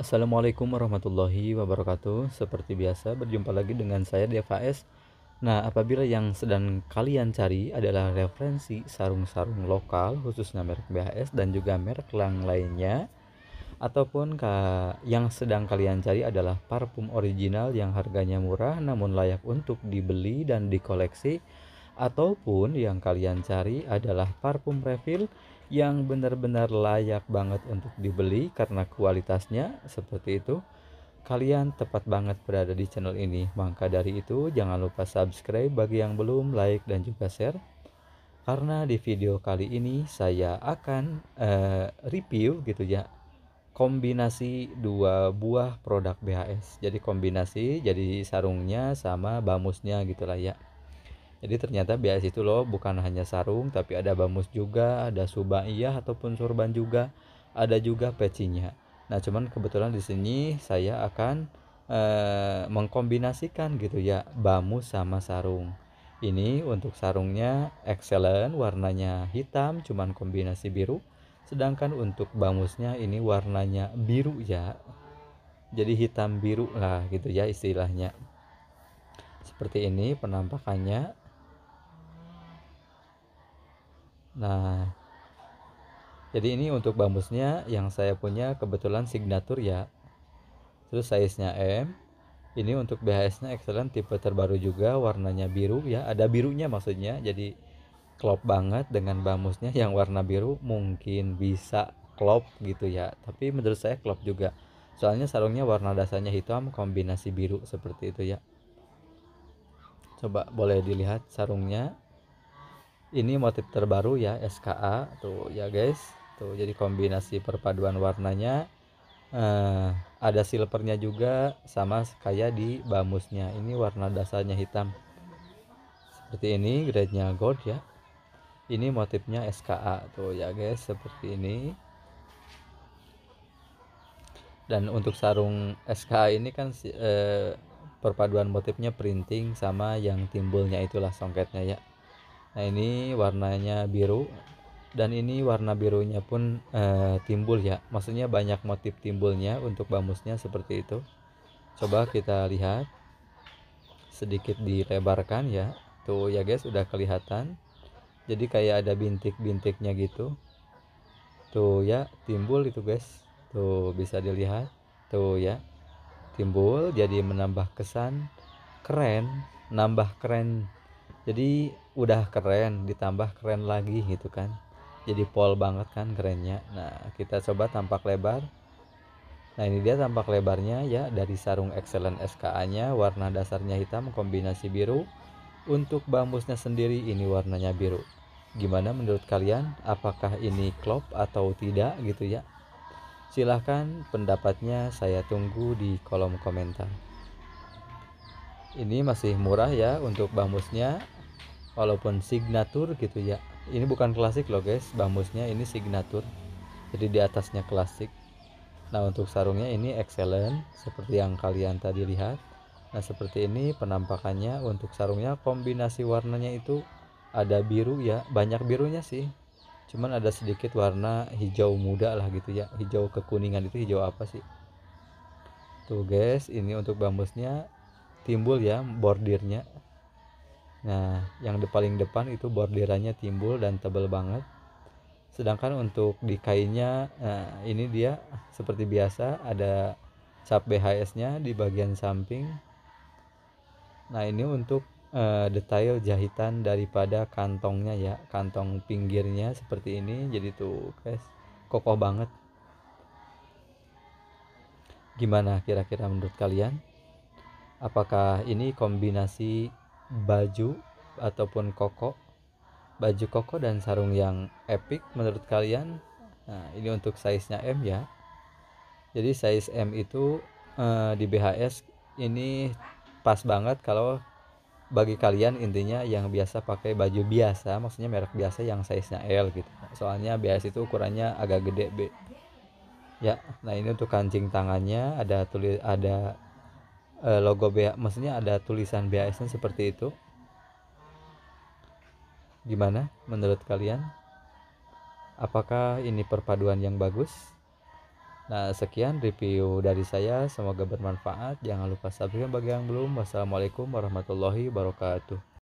Assalamualaikum warahmatullahi wabarakatuh. Seperti biasa, berjumpa lagi dengan saya DFAS. Nah, apabila yang sedang kalian cari adalah referensi sarung-sarung lokal, khususnya merek BHS dan juga merek yang lainnya, ataupun yang sedang kalian cari adalah parfum original yang harganya murah namun layak untuk dibeli dan dikoleksi, ataupun yang kalian cari adalah parfum refill yang benar-benar layak banget untuk dibeli karena kualitasnya seperti itu. Kalian tepat banget berada di channel ini maka dari itu jangan lupa subscribe bagi yang belum like dan juga share. Karena di video kali ini saya akan uh, review gitu ya kombinasi dua buah produk BHS jadi kombinasi jadi sarungnya sama bamusnya gitulah ya jadi ternyata bias itu loh bukan hanya sarung tapi ada bamus juga ada subaiyah ataupun sorban juga ada juga pecinya. Nah cuman kebetulan di sini saya akan eh, mengkombinasikan gitu ya bamus sama sarung. Ini untuk sarungnya excellent warnanya hitam cuman kombinasi biru. Sedangkan untuk bamusnya ini warnanya biru ya. Jadi hitam biru lah gitu ya istilahnya. Seperti ini penampakannya Nah, jadi ini untuk bambusnya yang saya punya kebetulan signature ya. Terus size-nya M. Ini untuk BHS-nya excellent tipe terbaru juga warnanya biru ya. Ada birunya maksudnya. Jadi klop banget dengan bambusnya yang warna biru mungkin bisa klop gitu ya. Tapi menurut saya klop juga. Soalnya sarungnya warna dasarnya hitam kombinasi biru seperti itu ya. Coba boleh dilihat sarungnya ini motif terbaru ya SKA tuh ya guys. Tuh jadi kombinasi perpaduan warnanya. Eh, ada silvernya juga sama kayak di bamusnya. Ini warna dasarnya hitam. Seperti ini grade nya gold ya. Ini motifnya SKA tuh ya guys seperti ini. Dan untuk sarung SKA ini kan eh, perpaduan motifnya printing sama yang timbulnya itulah songketnya ya nah ini warnanya biru dan ini warna birunya pun e, timbul ya. Maksudnya banyak motif timbulnya untuk bamusnya seperti itu. Coba kita lihat. Sedikit dilebarkan ya. Tuh ya guys udah kelihatan. Jadi kayak ada bintik-bintiknya gitu. Tuh ya timbul itu guys. Tuh bisa dilihat. Tuh ya timbul jadi menambah kesan. Keren nambah keren. Jadi udah keren ditambah keren lagi gitu kan. Jadi pol banget kan kerennya. Nah kita coba tampak lebar. Nah ini dia tampak lebarnya ya dari sarung excellent SKA nya warna dasarnya hitam kombinasi biru. Untuk bambusnya sendiri ini warnanya biru. Gimana menurut kalian? Apakah ini klop atau tidak gitu ya? Silahkan pendapatnya saya tunggu di kolom komentar. Ini masih murah ya untuk bambusnya walaupun signatur gitu ya. Ini bukan klasik loh guys. Bambusnya ini signatur jadi di atasnya klasik. Nah untuk sarungnya ini excellent. Seperti yang kalian tadi lihat. Nah seperti ini penampakannya. Untuk sarungnya kombinasi warnanya itu ada biru ya. Banyak birunya sih. Cuman ada sedikit warna hijau muda lah gitu ya. Hijau kekuningan itu hijau apa sih? Tuh guys. Ini untuk bambusnya timbul ya bordirnya nah yang di paling depan itu bordirannya timbul dan tebal banget. Sedangkan untuk di kainnya nah, ini dia seperti biasa ada cap BHS nya di bagian samping. Nah ini untuk uh, detail jahitan daripada kantongnya ya kantong pinggirnya seperti ini. Jadi tuh guys kokoh banget. Gimana kira-kira menurut kalian? Apakah ini kombinasi baju ataupun koko. Baju koko dan sarung yang epic menurut kalian? Nah ini untuk size nya M ya. Jadi size M itu eh, di BHS ini pas banget kalau bagi kalian intinya yang biasa pakai baju biasa maksudnya merek biasa yang size nya L gitu. Soalnya BHS itu ukurannya agak gede B. Ya nah ini untuk kancing tangannya ada tulis ada uh, logo BH maksudnya ada tulisan BAS seperti itu gimana menurut kalian apakah ini perpaduan yang bagus Nah, sekian review dari saya. Semoga bermanfaat. Jangan lupa subscribe bagi yang belum. Wassalamualaikum warahmatullahi wabarakatuh.